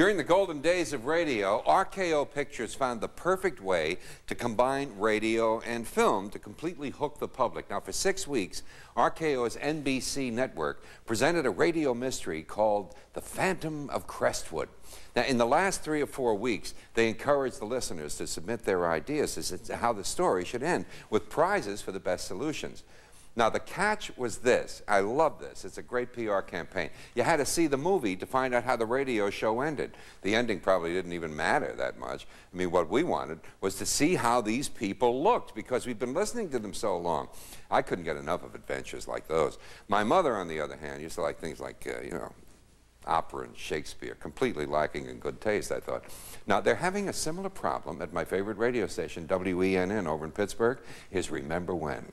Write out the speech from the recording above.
During the golden days of radio, RKO Pictures found the perfect way to combine radio and film to completely hook the public. Now, for six weeks, RKO's NBC network presented a radio mystery called The Phantom of Crestwood. Now, in the last three or four weeks, they encouraged the listeners to submit their ideas as to how the story should end, with prizes for the best solutions. Now, the catch was this. I love this. It's a great PR campaign. You had to see the movie to find out how the radio show ended. The ending probably didn't even matter that much. I mean, what we wanted was to see how these people looked because we've been listening to them so long. I couldn't get enough of adventures like those. My mother, on the other hand, used to like things like, uh, you know, opera and Shakespeare, completely lacking in good taste, I thought. Now, they're having a similar problem at my favorite radio station, WENN, over in Pittsburgh, is Remember WENN.